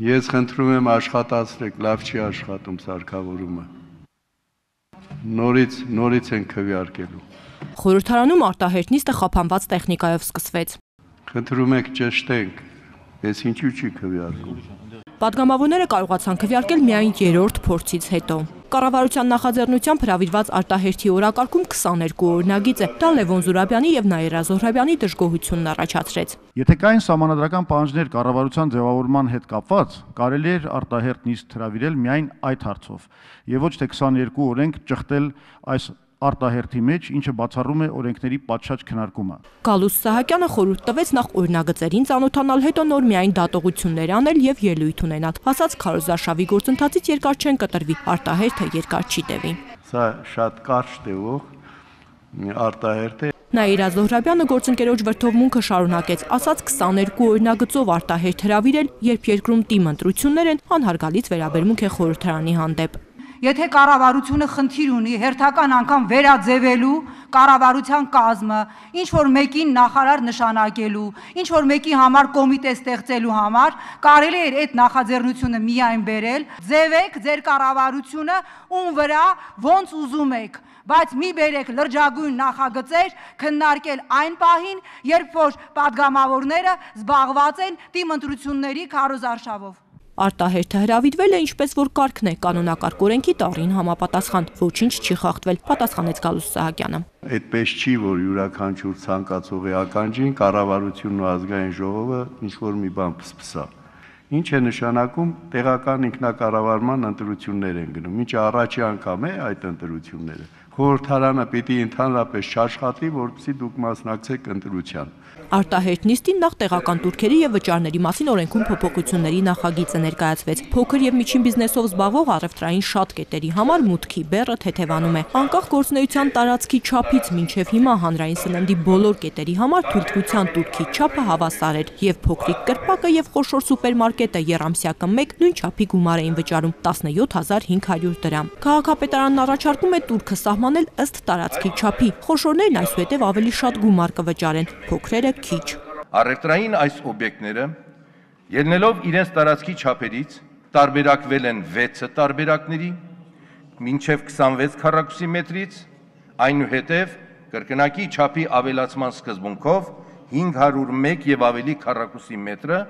Ես խնդրում եմ աշխատացրեք, լավ չի աշխատում սարքավորումը։ Նորից նորից են քվեարկելու։ Խորհրդարանում արտահերտ նիստը խափանված տեխնիկայով սկսվեց։ Խնդրում եք ճշտենք։ Ես ինչու՞ չի քվեարկում։ Պատգամավորները կարողացան քվեարկել միայն երրորդ փորձից հետո։ Կառավարության նախաձեռնությամբ հրավիրված արտահերթի օրակարգում 22 օրինագիծ է։ Դա Լևոն Զուրաբյանի եւ Նաիրա Զոհրաբյանի դժգոհությունն առաջացրեց։ Եթե կային համանadrական պահանջներ կառավարության ձևավորման հետ կապված, կարելի էր արտահերթ նիստ հրավիրել միայն այդ հարցով եւ ոչ թե 22 օրենք ճխտել այս արտահերթի մեջ, ինչը բացառում է օրենքների պատշաճ քննարկումը։ Գալուս Սահակյանը խորհուրդ տվեց նախ օրինագծերին ծանոթանալ, հետո նոր միայն դատողություններ անել եւ ելույթ ունենալ։ Հասած քարոզարշավի գործընթացից երկար չեն կտրվի, արտահերթը երկար չի տևի։ Սա շատ կարճ տևող արտահերթ է Նաիրա Զոհրաբյանը գործընկերոջ վրթովմունքը շարունակեց, ասաց 22 օրինագծով արտահերթ հրավիրել, երբ երկրում տիմ ընտրություններ են, անհարգալից վերաբերմունք է խորհրդարանի հանդեպ։ Եթե կառավարությունը խնդիր ունի հերթական անգամ վերաձևելու կառավարության կազմը, ինչ որ մեկին նախարար նշանակելու, ինչ որ մեկի համար կոմիտե ստեղծելու համար, կարելի էր այդ նախաձեռնությունը միայն բերել։ Ձևեք ձեր կառավարությունը ում վրա ոնց ուզում եք, բայց մի բերեք լրջագույն նախագծեր քննարկել այն պահին, երբ որ падգամավորները զբաղված են թիմ ընտրությունների քարոզարշավով։ Արտահերթը հրավիրվել է ինչպես որ կարգն է կանոնակարգ օրենքի տարին համապատասխան։ Ոչինչ չի խախտվել, պատասխանեց Գալուս Սահակյանը։ Այդպես չի, որ յուրաքանչյուր ցանկացողի ականջին կառավարությունն ու ազգային ժողովը ինչ որ մի բան փսփսա։ Ինչ է նշանակում տեղական ինքնակառավարման ընտրություններ են գնում։ Ինչ առաջի անգամ է այդ ընտրությունները խորհրդարանը պիտի ընդհանրապես չաշխատի, որպեսզի դուք մասնակցեք ընտրության։ Արտահերտ նիստին նախ տեղական турքերի եւ վճարների մասին օրենքում փոփոխությունների նախագիծը ներկայացվեց։ Փոքր եւ միջին բիզնեսով զբաղվող առևտրային շատ կետերի համար մուտքի բեռը թեթևանում է։ Անկախ գործնեության տարածքի չափից մինչև հիմա հանրային սննդի բոլոր կետերի համար թույլտվության турքի չափը հավասար էր եւ փոքրիկ կրպակը եւ խոշոր սուպերմարկետը երամսյակը 1 նույն չափի գումար էին վճարում 17500 դրամ։ Քաղաքապետարանն առաջարկում է турքը սահ սահմանել ըստ տարածքի չափի։ Խոշորներն այսուհետև ավելի շատ գումար կվճարեն, փոքրերը քիչ։ Առևտրային այս օբյեկտները ելնելով իրենց տարածքի չափերից տարբերակվել են 6 տարբերակների, մինչև 26 քառակուսի մետրից, այնուհետև կրկնակի չափի ավելացման սկզբունքով 501 եւ ավելի քառակուսի մետրը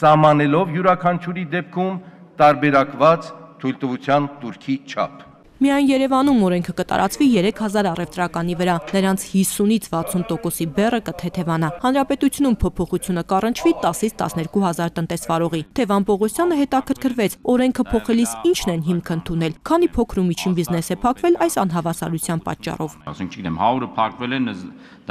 սահմանելով յուրաքանչյուրի դեպքում տարբերակված թույլտվության турքի չափ։ Միայն Երևանում օրենքը կտարածվի 3000 առևտրականի վրա, նրանց 50-ից 60%-ի բեռը կթեթևանա։ Հանրապետությունում փոփոխությունը կառնչվի 10-ից 12000 տնտեսվարողի։ Թևան Պողոսյանը հետաքրքրվեց, օրենքը փոխելիս ի՞նչն են հիմք ընդունել, քանի փոքր ու միջին բիզնես է փակվել այս անհավասարության պատճառով։ Ասենք, չգիտեմ, 100-ը փակվել են,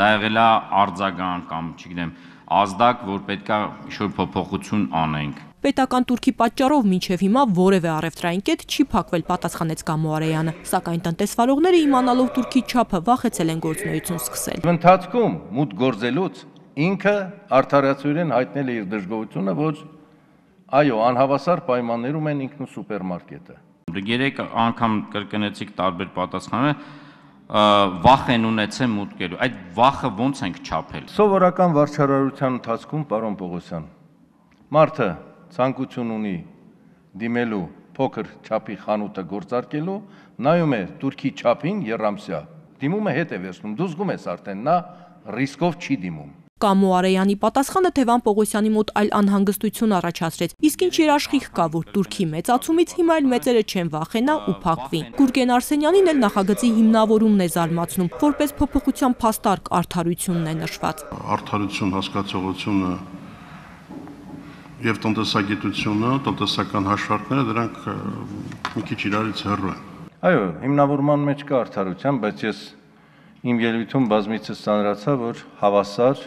դա եղել է արձագանք կամ, չգիտեմ, ազդակ, որ պետքա ինչ-որ փոփոխություն անենք պետական турքի պատճառով մինչև հիմա որևէ առևտրային կետ չի փակվել, պատասխանեց Կամոարեյանը, սակայն տնտեսվարողները իմանալով турքի չափը վախեցել են գործնություն սկսել։ Ընթացքում մուտ գործելուց ինքը արդարացույրեն հայտնել է իր դժգոհությունը, որ այո, անհավասար պայմաններում են ինքն սուպերմարկետը։ Երեք անգամ կրկնեցիք տարբեր պատասխանները, վախ են ունեցել մուտքելու։ Այդ վախը ո՞նց ենք չափել։ Սովորական վարչարարության ընթացքում, պարոն Պողոսյան, մարդը ցանկություն ունի դիմելու փոքր չափի խանութը գործարկելու, նայում է Թուրքի չափին Երամսիա։ Դիմումը հետ է վերցնում, դու զգում ես արդեն նա ռիսկով չի դիմում։ Կամո Արեյանի պատասխանը Թևան Պողոսյանի մոտ այլ անհանգստություն առաջացրեց։ Իսկ ինչ երաշխիք կա, որ Թուրքի մեծացումից հիմա էլ մեծերը չեն վախենա ու փակվին։ Գուրգեն Արսենյանին էլ նախագծի հիմնավորումն է զարմացնում, որպես փոփոխության փաստարկ արդարությունն է նշված։ Արդարություն հասկացողությունը եւ տնտեսագիտությունը, տնտեսական հաշվարկները դրանք մի քիչ իրարից հեռու են։ Այո, հիմնավորման մեջ կա արդարության, բայց ես իմ ելույթում բազմիցս ցանրացա, որ հավասար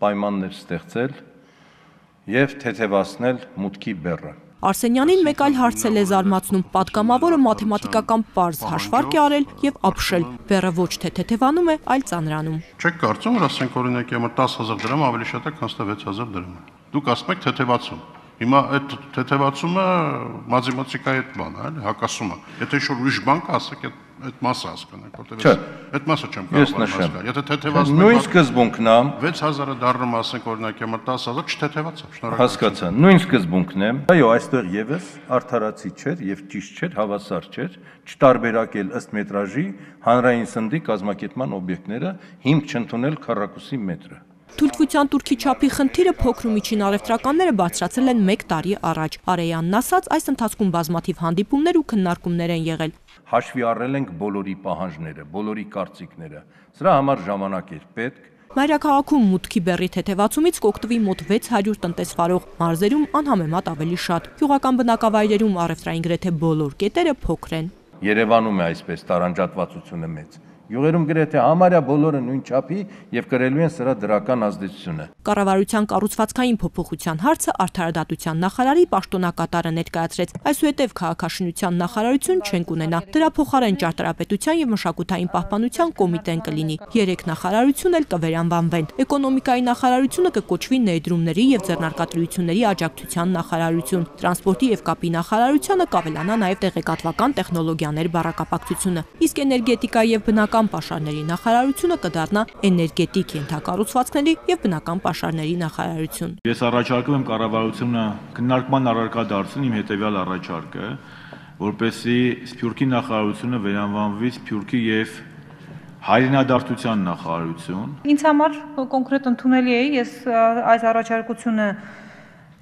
պայմաններ ստեղծել եւ թեթևացնել մուտքի բեռը։ Արսենյանին մեկ այլ հարց է զարմացնում։ Պատգամավորը մաթեմատիկական པարզ հաշվարկ է արել եւ ապշել։ Բեռը ոչ թե թեթևանում է, այլ ծանրանում։ Չեք կարծում, որ ասենք օրինակի համար 10000 դրամ ավելի շատ է, քան 6000 դրամ։ Դուք ասում եք թեթևացում։ Հիմա այդ թեթևացումը մաթեմատիկայի հետ բան է, էլի, հակասումը։ Եթե շուտ ուրիշ բան կա, ասեք այդ այդ մասը հասկանանք, որտեղ այդ մասը չեմ կարող հասկանալ։ Եթե թեթևացնում Նույն սկզբունքն է, 6000-ը դառնում ասենք օրինակ համար 10000 չթեթևացավ, շնորհակալ։ հասկացա, նույն սկզբունքն է։ Այո, այստեղ եւս արդարացի չէր եւ ճիշտ չէր, հավասար չէր չտարբերակել ըստ մետրաժի հանրային սնդի կազմակերպման օբյեկտները հիմք չընդունել քառակուսի մետրը։ Թուլտվության Թուրքի չափի խնդիրը փոքր ու միջին առևտրականները բացրացել են 1 տարի առաջ։ Արեյանն ասաց, այս ընթացքում բազմաթիվ հանդիպումներ ու քննարկումներ են եղել։ Հաշվի առել ենք բոլորի պահանջները, բոլորի կարծիքները։ Սրա համար ժամանակ էր պետք, Մայրաքաղաքում մուտքի բեռի թեթևացումից կօգտվի մոտ 600 տնտեսվարող, մարզերում անհամեմատ ավելի շատ։ Գյուղական բնակավայրերում առևտրային գրեթե բոլոր կետերը փոքր են։ Երևանում է այսպես տարանջատվածությունը մեծ։ Յուղերում գրեթե համարյա բոլորը նույն չափի եւ կրելու են սրա դրական ազդեցությունը։ Կառավարության կառուցվածքային փոփոխության հարցը արդարադատության նախարարի պաշտոնակատարը ներկայացրեց։ Այսուհետև քաղաքաշինության նախարարություն չենք ունենա։ Դրա փոխարեն ճարտարապետության եւ մշակութային պահպանության կոմիտեն կլինի։ Երեք նախարարություն էլ կվերանվանվեն։ Էկոնոմիկայի նախարարությունը կկոչվի ներդրումների եւ ձեռնարկատիրությունների աջակցության նախարարություն։ Տրանսպորտի եւ կապի նախարարությունը կավելանա նաեւ տեղեկատվական տեխնոլոգիաներ բառակապակցությունը։ Իսկ էներգետիկայի եւ բնական բնական պաշարների նախարարությունը կդառնա էներգետիկ ենթակառուցվածքների եւ բնական պաշարների նախարարություն։ Ես առաջարկում եմ կառավարությունը քննարկման առարկա դարձնել իմ հետեւյալ առաջարկը, որպեսզի Սփյուռքի նախարարությունը վերանվանվի Սփյուռքի եւ հայրենադարձության նախարարություն Ինձ համար կոնկրետ ընդունելի է, ես այս առաջարկությունը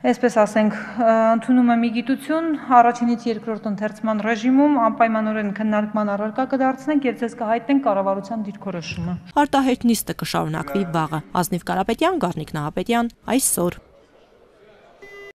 այսպես ասենք, ընդունում եմ իգիտություն, առաջինից երկրորդ ընթերցման ռեժիմում անպայմանորեն քննարկման առարկա կդարձնենք եւ ցես կհայտնենք կառավարության դիրքորոշումը։ Արտահերտ նիստը կշարունակվի վաղը։ Ազնիվ Կարապետյան, Գառնիկ Նահապետյան, այսօր։